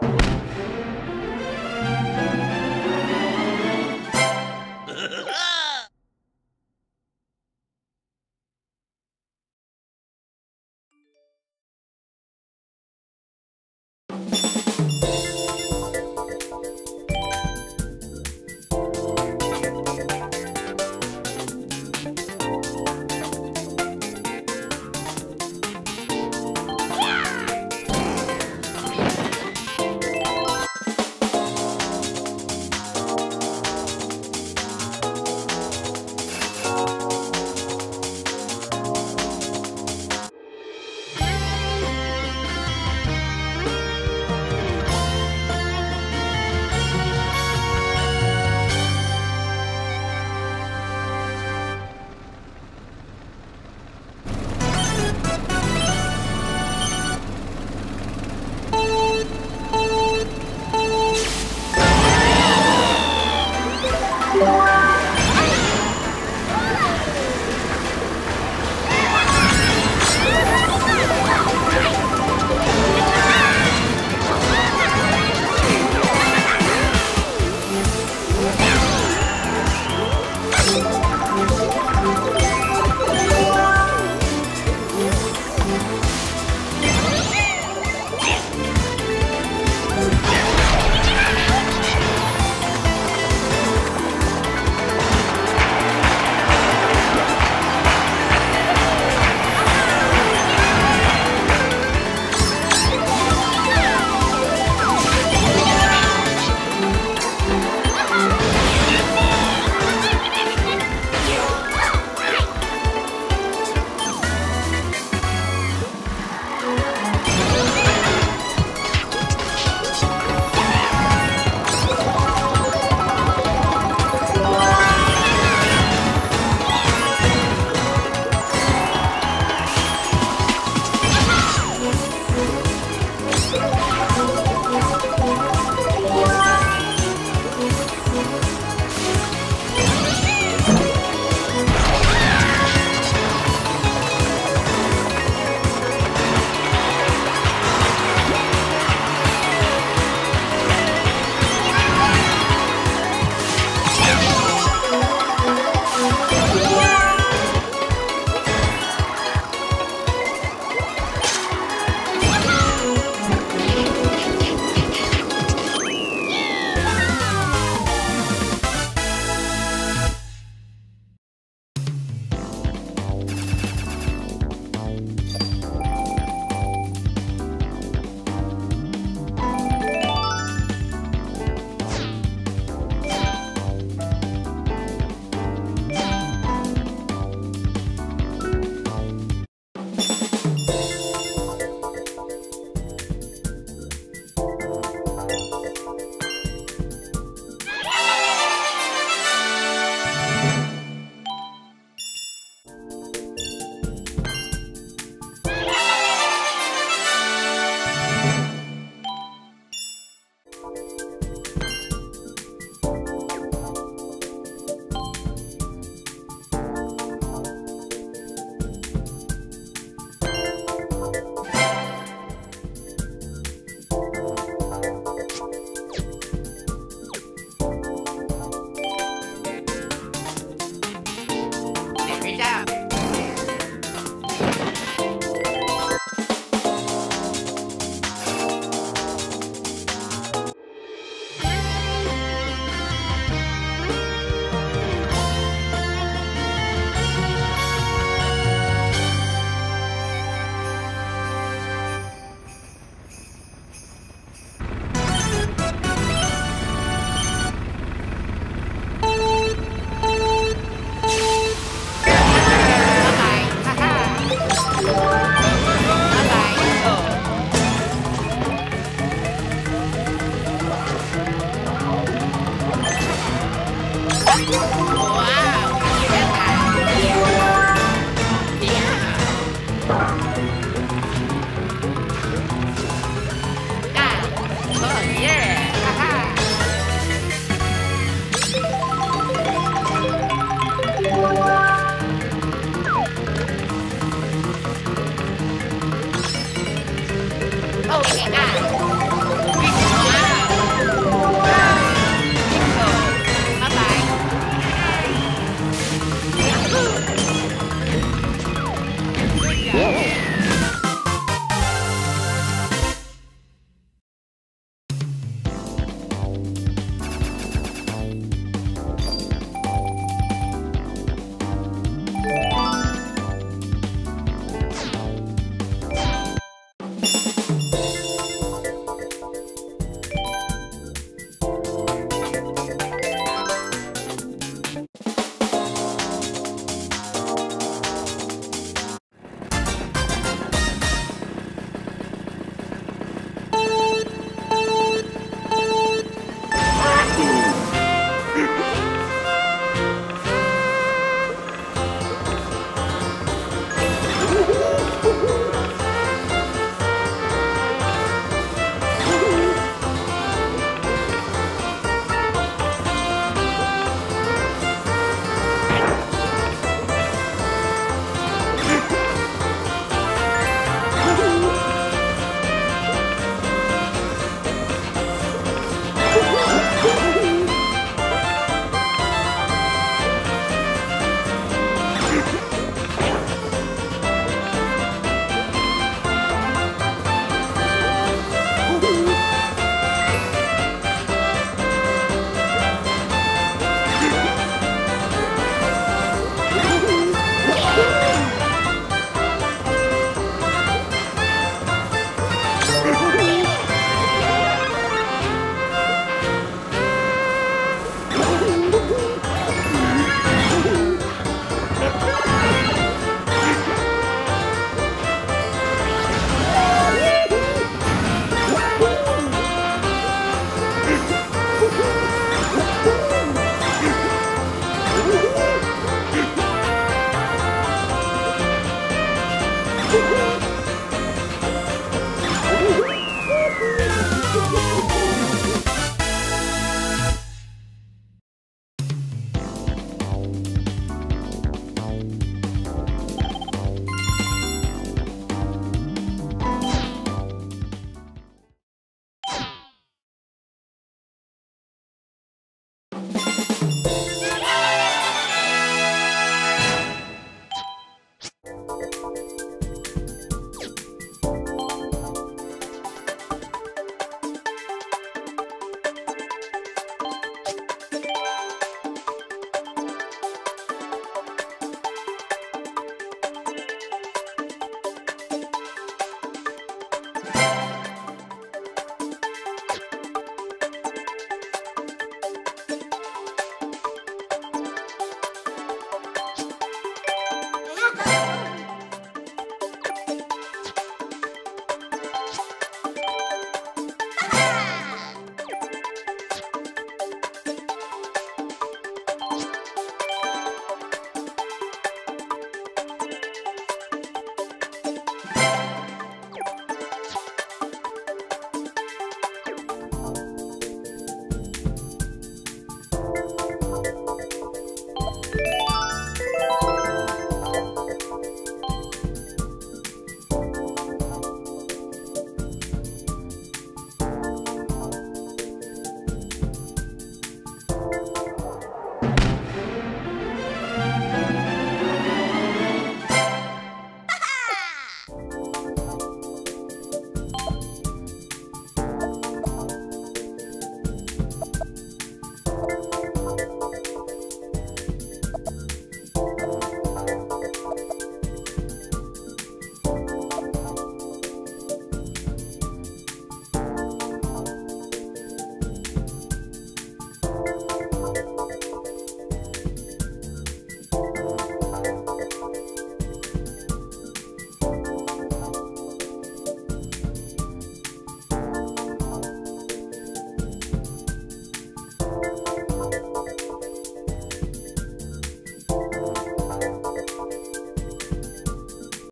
Oh, yeah. Yeah.